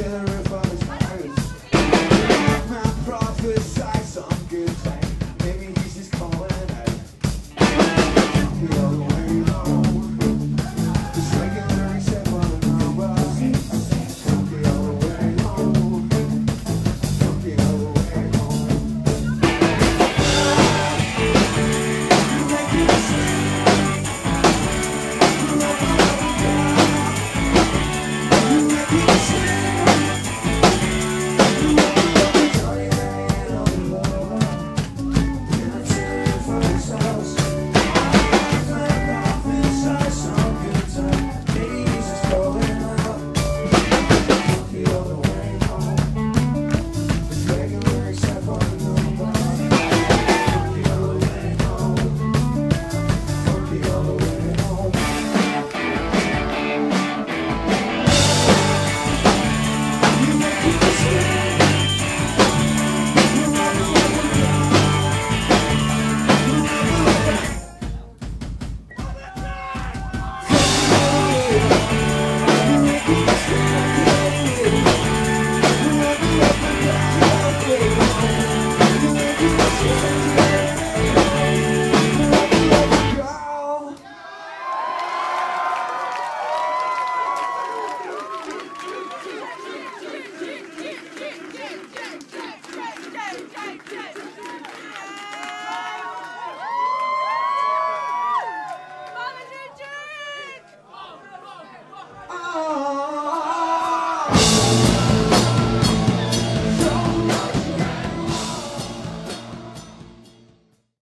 care.